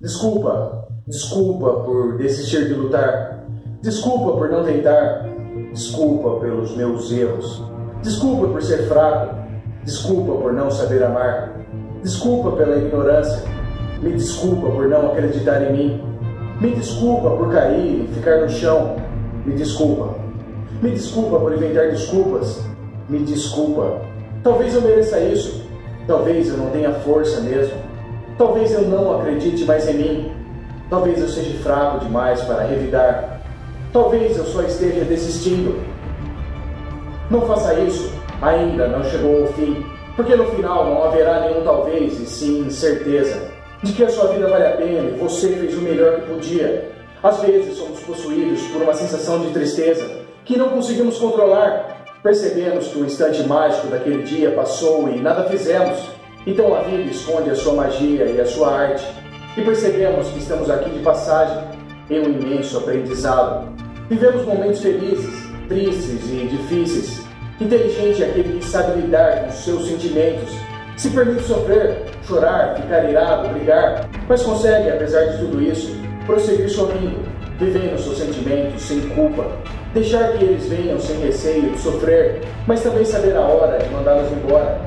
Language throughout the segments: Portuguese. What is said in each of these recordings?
Desculpa, desculpa por desistir de lutar. Desculpa por não tentar. Desculpa pelos meus erros. Desculpa por ser fraco. Desculpa por não saber amar. Desculpa pela ignorância. Me desculpa por não acreditar em mim. Me desculpa por cair e ficar no chão. Me desculpa. Me desculpa por inventar desculpas. Me desculpa. Talvez eu mereça isso. Talvez eu não tenha força mesmo. Talvez eu não acredite mais em mim. Talvez eu seja fraco demais para revidar. Talvez eu só esteja desistindo. Não faça isso. Ainda não chegou ao fim. Porque no final não haverá nenhum talvez e sim certeza de que a sua vida vale a pena e você fez o melhor que podia. Às vezes somos possuídos por uma sensação de tristeza que não conseguimos controlar. Percebemos que o instante mágico daquele dia passou e nada fizemos. Então a vida esconde a sua magia e a sua arte. E percebemos que estamos aqui de passagem em um imenso aprendizado. Vivemos momentos felizes, tristes e difíceis. Inteligente é aquele que sabe lidar com seus sentimentos, se permite sofrer, chorar, ficar irado, brigar, mas consegue, apesar de tudo isso, prosseguir sorrindo, vivendo seus sentimentos sem culpa, deixar que eles venham sem receio de sofrer, mas também saber a hora de mandá-los embora.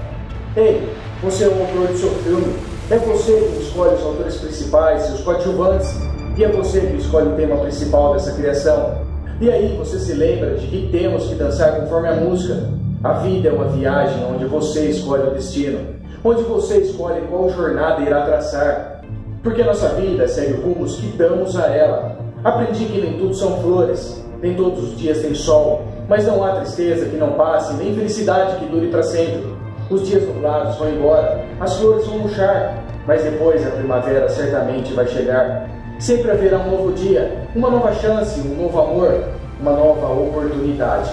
Ei, você é o autor do seu filme, é você que escolhe os autores principais os coadjuvantes, e é você que escolhe o tema principal dessa criação. E aí você se lembra de que temos que dançar conforme a música. A vida é uma viagem onde você escolhe o destino, onde você escolhe qual jornada irá traçar. Porque a nossa vida segue rumos que damos a ela. Aprendi que nem tudo são flores, nem todos os dias tem sol, mas não há tristeza que não passe, nem felicidade que dure para sempre. Os dias nublados vão embora, as flores vão murchar, mas depois a primavera certamente vai chegar. Sempre haverá um novo dia, uma nova chance, um novo amor, uma nova oportunidade.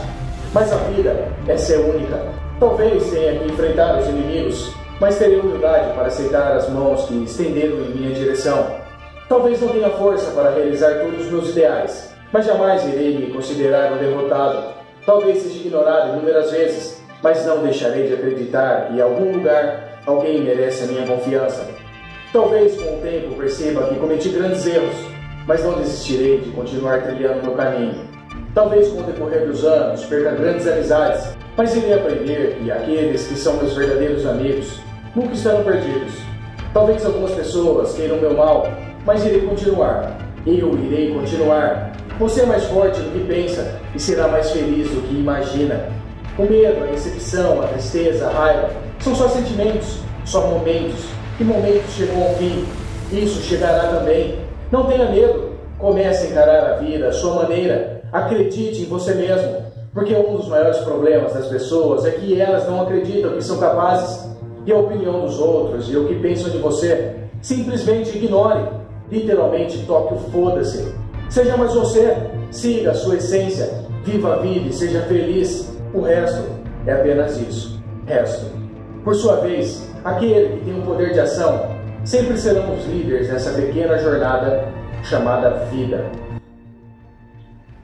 Mas a vida, essa é única. Talvez tenha que enfrentar os inimigos, mas terei humildade para aceitar as mãos que estenderam em minha direção. Talvez não tenha força para realizar todos os meus ideais, mas jamais irei me considerar um derrotado. Talvez seja ignorado inúmeras vezes, mas não deixarei de acreditar que em algum lugar alguém merece a minha confiança. Talvez com o tempo perceba que cometi grandes erros, mas não desistirei de continuar trilhando meu caminho. Talvez com o decorrer dos anos perca grandes amizades, mas irei aprender que aqueles que são meus verdadeiros amigos nunca estarão perdidos. Talvez algumas pessoas queiram meu mal, mas irei continuar. Eu irei continuar. Você é mais forte do que pensa e será mais feliz do que imagina. O medo, a decepção, a tristeza, a raiva são só sentimentos, só momentos que momento chegou ao fim. Isso chegará também. Não tenha medo. Comece a encarar a vida à sua maneira. Acredite em você mesmo. Porque um dos maiores problemas das pessoas é que elas não acreditam que são capazes. E a opinião dos outros e o que pensam de você. Simplesmente ignore. Literalmente toque o foda-se. Seja mais você. Siga a sua essência. Viva a vida e seja feliz. O resto é apenas isso. Resto. Por sua vez, aquele que tem o poder de ação, sempre serão os líderes nessa pequena jornada chamada vida.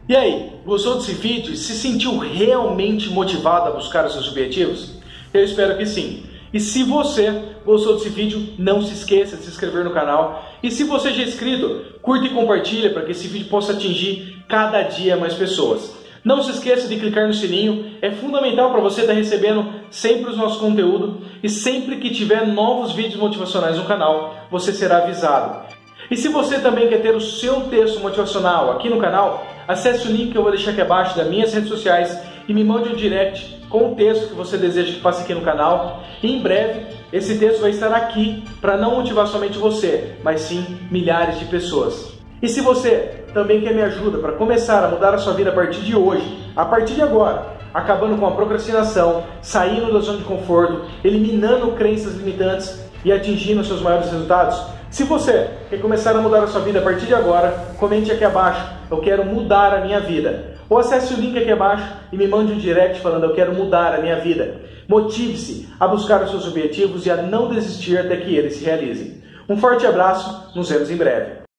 E aí, gostou desse vídeo? Se sentiu realmente motivado a buscar os seus objetivos? Eu espero que sim. E se você gostou desse vídeo, não se esqueça de se inscrever no canal. E se você já é inscrito, curta e compartilha para que esse vídeo possa atingir cada dia mais pessoas. Não se esqueça de clicar no sininho, é fundamental para você estar recebendo sempre os nossos conteúdos e sempre que tiver novos vídeos motivacionais no canal, você será avisado. E se você também quer ter o seu texto motivacional aqui no canal, acesse o link que eu vou deixar aqui abaixo das minhas redes sociais e me mande um direct com o texto que você deseja que passe aqui no canal. E em breve esse texto vai estar aqui para não motivar somente você, mas sim milhares de pessoas. E se você também quer me ajuda para começar a mudar a sua vida a partir de hoje, a partir de agora, acabando com a procrastinação, saindo da zona de conforto, eliminando crenças limitantes e atingindo seus maiores resultados? Se você quer começar a mudar a sua vida a partir de agora, comente aqui abaixo, eu quero mudar a minha vida. Ou acesse o link aqui abaixo e me mande um direct falando eu quero mudar a minha vida. Motive-se a buscar os seus objetivos e a não desistir até que eles se realizem. Um forte abraço, nos vemos em breve.